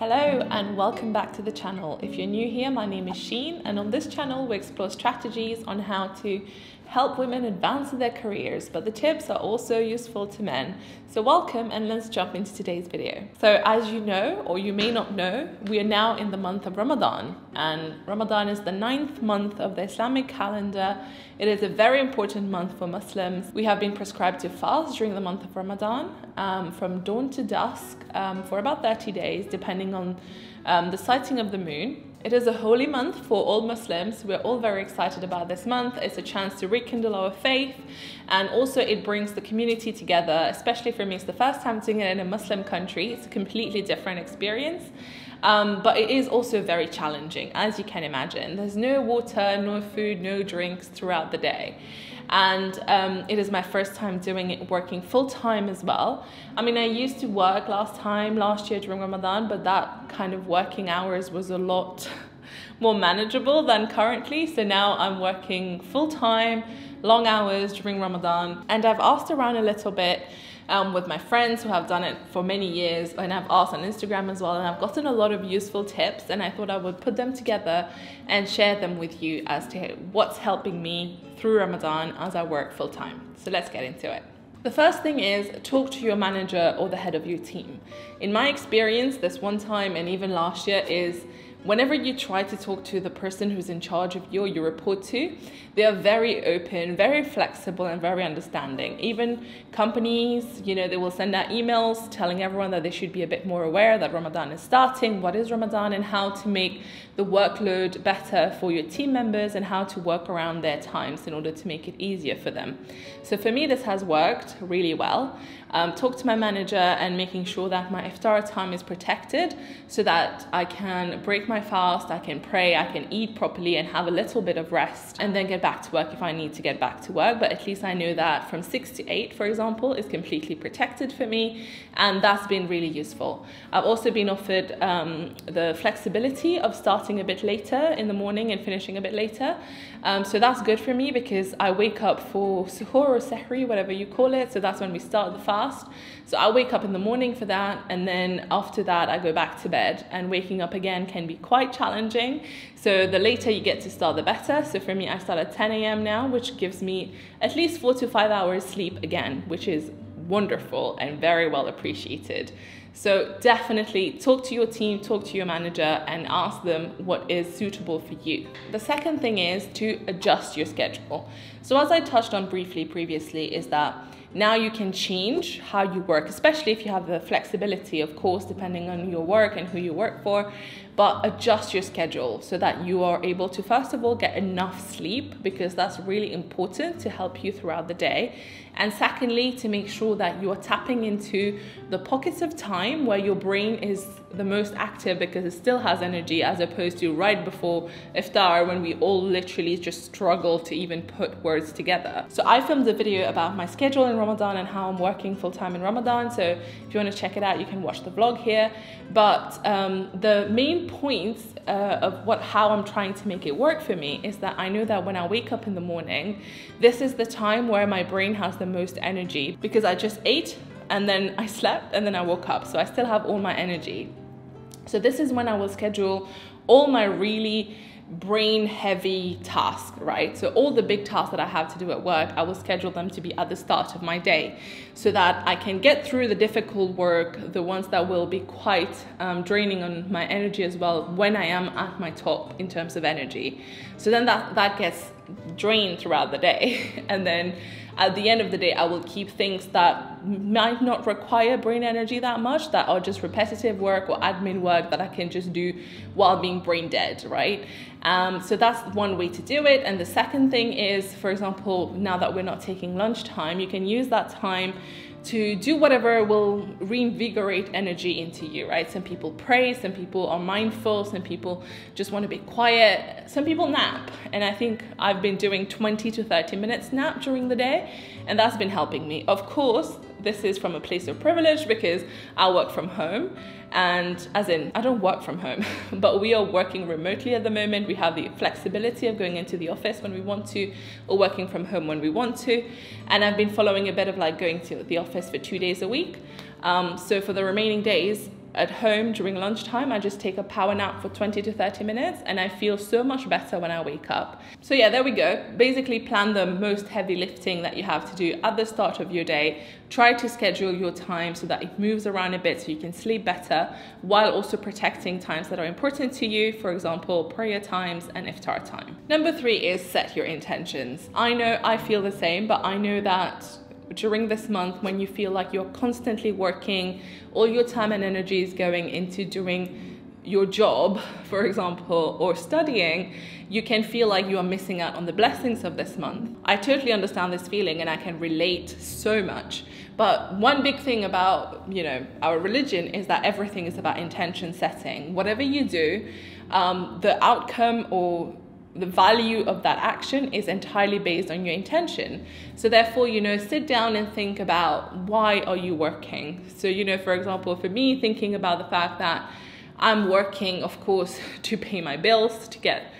Hello and welcome back to the channel. If you're new here, my name is Sheen and on this channel we explore strategies on how to help women advance in their careers, but the tips are also useful to men. So welcome and let's jump into today's video. So as you know, or you may not know, we are now in the month of Ramadan and Ramadan is the ninth month of the Islamic calendar. It is a very important month for Muslims. We have been prescribed to fast during the month of Ramadan um, from dawn to dusk um, for about 30 days, depending on um, the sighting of the moon. It is a holy month for all Muslims. We're all very excited about this month. It's a chance to rekindle our faith and also it brings the community together, especially for me. It's the first time doing it in a Muslim country. It's a completely different experience. Um, but it is also very challenging, as you can imagine. There's no water, no food, no drinks throughout the day and um, it is my first time doing it working full time as well. I mean, I used to work last time, last year during Ramadan, but that kind of working hours was a lot more manageable than currently. So now I'm working full time, long hours during Ramadan, and I've asked around a little bit. Um, with my friends who have done it for many years, and I've asked on Instagram as well, and I've gotten a lot of useful tips, and I thought I would put them together and share them with you as to what's helping me through Ramadan as I work full time. So let's get into it. The first thing is talk to your manager or the head of your team. In my experience, this one time and even last year is whenever you try to talk to the person who's in charge of you or you report to, they are very open, very flexible, and very understanding. Even companies, you know, they will send out emails telling everyone that they should be a bit more aware that Ramadan is starting, what is Ramadan, and how to make the workload better for your team members and how to work around their times in order to make it easier for them. So for me, this has worked really well. Um, talk to my manager and making sure that my iftar time is protected so that I can break my fast, I can pray, I can eat properly and have a little bit of rest and then get back to work if I need to get back to work. But at least I know that from six to eight, for example, is completely protected for me and that's been really useful. I've also been offered um, the flexibility of starting a bit later in the morning and finishing a bit later. Um, so that's good for me because I wake up for suhoor or sehri, whatever you call it. So that's when we start the fast. So I wake up in the morning for that, and then after that, I go back to bed. And waking up again can be quite challenging. So the later you get to start, the better. So for me, I start at 10 a.m. now, which gives me at least four to five hours sleep again, which is wonderful and very well appreciated. So definitely talk to your team, talk to your manager, and ask them what is suitable for you. The second thing is to adjust your schedule. So, as I touched on briefly previously, is that now you can change how you work, especially if you have the flexibility, of course, depending on your work and who you work for. But adjust your schedule so that you are able to, first of all, get enough sleep because that's really important to help you throughout the day. And secondly, to make sure that you are tapping into the pockets of time where your brain is the most active because it still has energy as opposed to right before iftar when we all literally just struggle to even put words together. So I filmed a video about my schedule Ramadan and how I'm working full time in Ramadan. So if you want to check it out, you can watch the vlog here. But um, the main points uh, of what how I'm trying to make it work for me is that I know that when I wake up in the morning, this is the time where my brain has the most energy because I just ate and then I slept and then I woke up. So I still have all my energy. So this is when I will schedule all my really brain heavy task, right? So all the big tasks that I have to do at work, I will schedule them to be at the start of my day so that I can get through the difficult work, the ones that will be quite um, draining on my energy as well when I am at my top in terms of energy. So then that, that gets drained throughout the day. and then at the end of the day, I will keep things that might not require brain energy that much, that are just repetitive work or admin work that I can just do while being brain dead, right? Um, so that's one way to do it. And the second thing is, for example, now that we're not taking lunchtime, you can use that time to do whatever will reinvigorate energy into you, right? Some people pray, some people are mindful, some people just want to be quiet, some people nap. And I think I've been doing 20 to 30 minutes nap during the day, and that's been helping me. Of course, this is from a place of privilege because I work from home. And as in I don't work from home but we are working remotely at the moment. We have the flexibility of going into the office when we want to or working from home when we want to. And I've been following a bit of like going to the office for two days a week. Um, so for the remaining days at home during lunchtime. I just take a power nap for 20 to 30 minutes and I feel so much better when I wake up. So, yeah, there we go. Basically, plan the most heavy lifting that you have to do at the start of your day. Try to schedule your time so that it moves around a bit so you can sleep better while also protecting times that are important to you, for example, prayer times and iftar time. Number three is set your intentions. I know I feel the same, but I know that during this month when you feel like you're constantly working, all your time and energy is going into doing your job, for example, or studying, you can feel like you are missing out on the blessings of this month. I totally understand this feeling and I can relate so much. But one big thing about, you know, our religion is that everything is about intention setting. Whatever you do, um, the outcome or the value of that action is entirely based on your intention. So therefore you know sit down and think about why are you working? So you know for example for me thinking about the fact that i'm working of course to pay my bills to get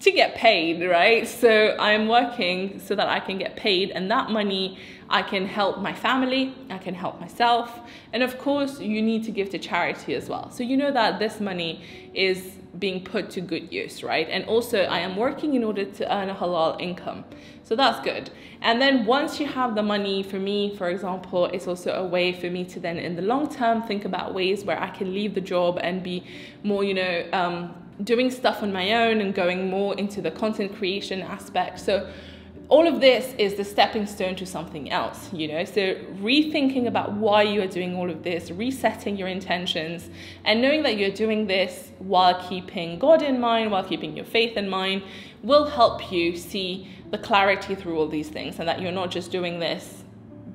to get paid right so i'm working so that i can get paid and that money I can help my family, I can help myself, and of course, you need to give to charity as well. So you know that this money is being put to good use, right? And also, I am working in order to earn a halal income. So that's good. And then once you have the money, for me, for example, it's also a way for me to then, in the long term, think about ways where I can leave the job and be more, you know, um, doing stuff on my own and going more into the content creation aspect. So all of this is the stepping stone to something else, you know. So, rethinking about why you are doing all of this, resetting your intentions, and knowing that you're doing this while keeping God in mind, while keeping your faith in mind, will help you see the clarity through all these things and that you're not just doing this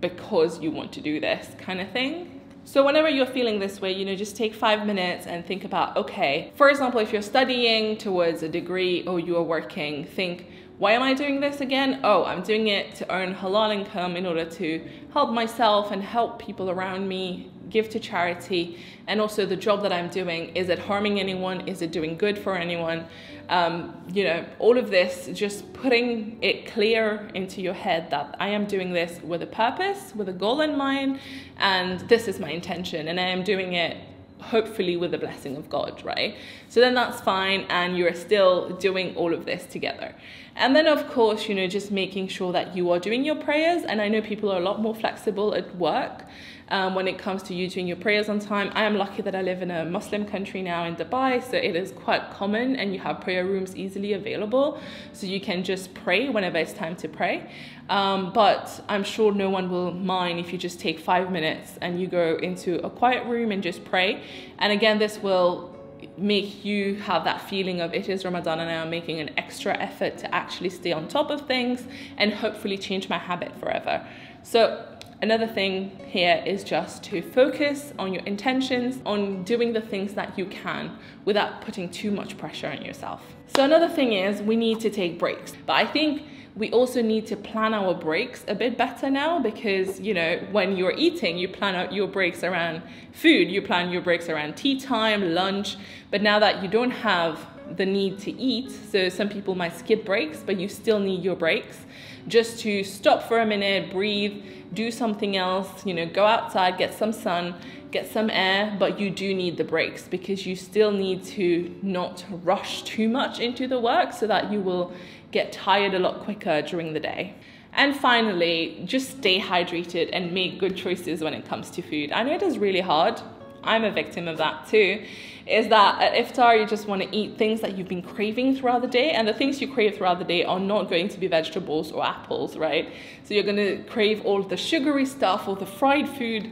because you want to do this kind of thing. So, whenever you're feeling this way, you know, just take five minutes and think about okay, for example, if you're studying towards a degree or you are working, think, why am I doing this again? Oh, I'm doing it to earn halal income in order to help myself and help people around me, give to charity, and also the job that I'm doing. Is it harming anyone? Is it doing good for anyone? Um, you know, all of this, just putting it clear into your head that I am doing this with a purpose, with a goal in mind, and this is my intention, and I am doing it hopefully with the blessing of God, right? So then that's fine, and you're still doing all of this together. And then, of course, you know, just making sure that you are doing your prayers. And I know people are a lot more flexible at work um, when it comes to you doing your prayers on time. I am lucky that I live in a Muslim country now in Dubai, so it is quite common, and you have prayer rooms easily available. So you can just pray whenever it's time to pray. Um, but I'm sure no one will mind if you just take five minutes and you go into a quiet room and just pray. And again, this will make you have that feeling of it is Ramadan and I am making an extra effort to actually stay on top of things and hopefully change my habit forever. So Another thing here is just to focus on your intentions, on doing the things that you can without putting too much pressure on yourself. So, another thing is we need to take breaks. But I think we also need to plan our breaks a bit better now because you know when you're eating you plan out your breaks around food you plan your breaks around tea time lunch but now that you don't have the need to eat so some people might skip breaks but you still need your breaks just to stop for a minute breathe do something else you know go outside get some sun get some air but you do need the breaks because you still need to not rush too much into the work so that you will get tired a lot quicker during the day. And finally, just stay hydrated and make good choices when it comes to food. I know it is really hard. I'm a victim of that too. Is that at iftar you just want to eat things that you've been craving throughout the day, and the things you crave throughout the day are not going to be vegetables or apples, right? So you're going to crave all the sugary stuff, all the fried food,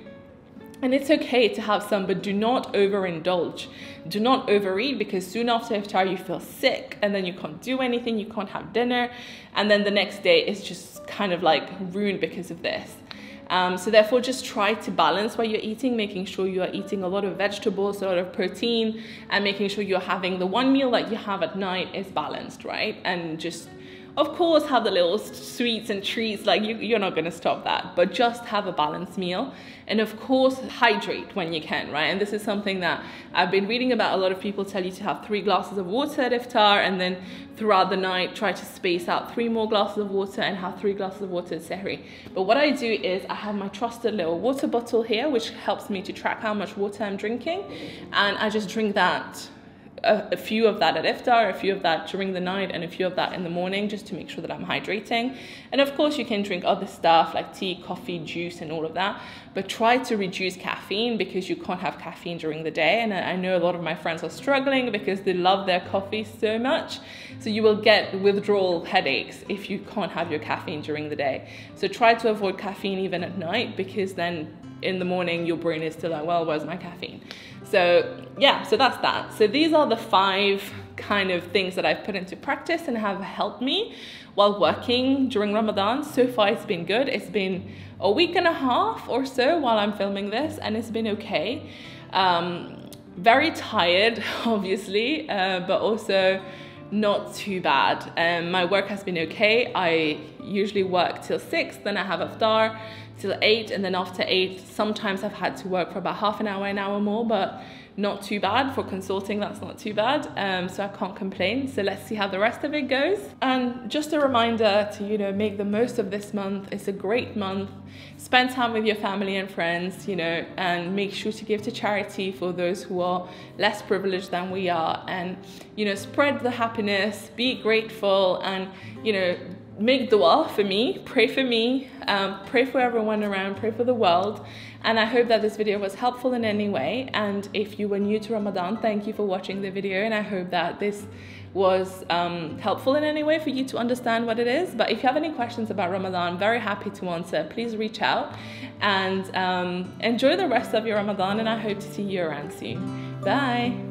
and it's okay to have some, but do not overindulge. Do not overeat because soon after iftar you feel sick and then you can't do anything, you can't have dinner, and then the next day is just kind of like ruined because of this. Um, so therefore, just try to balance what you're eating, making sure you are eating a lot of vegetables, a lot of protein, and making sure you're having the one meal that you have at night is balanced, right? And just of course, have the little sweets and treats, like you, you're not gonna stop that, but just have a balanced meal. And of course, hydrate when you can, right? And this is something that I've been reading about. A lot of people tell you to have three glasses of water at iftar and then throughout the night try to space out three more glasses of water and have three glasses of water at sehri. But what I do is I have my trusted little water bottle here, which helps me to track how much water I'm drinking. And I just drink that a, a, few of that at iftar, a few of that during the night, and a few of that in the morning just to make sure that I'm hydrating. And of course, you can drink other stuff like tea, coffee, juice, and all of that, but try to reduce caffeine because you can't have caffeine during the day. And I know a lot of my friends are struggling because they love their coffee so much. So you will get withdrawal headaches if you can't have your caffeine during the day. So try to avoid caffeine even at night because then in the morning your brain is still like, well, where's my caffeine? So yeah, so that's that. So these are the five kind of things that I've put into practice and have helped me while working during Ramadan. So far it's been good. It's been a week and a half or so while I'm filming this and it's been okay. Um, very tired, obviously, uh, but also not too bad. Um, my work has been okay. I usually work till six, then I have iftar till eight, and then after eight, sometimes I've had to work for about half an hour, an hour more, but not too bad. For consulting that's not too bad. Um, so i can't complain. So let's see how the rest of it goes. And just a reminder to you know make the most of this month. It's a great month. Spend time with your family and friends you know and make sure to give to charity for those who are less privileged than we are. And you know spread the happiness be grateful and you know make dua for me, pray for me, um, pray for everyone around, pray for the world. And I hope that this video was helpful in any way. And if you were new to Ramadan, thank you for watching the video. And I hope that this was um, helpful in any way for you to understand what it is. But if you have any questions about Ramadan, I'm very happy to answer. Please reach out and um, enjoy the rest of your Ramadan. And I hope to see you around soon. Bye.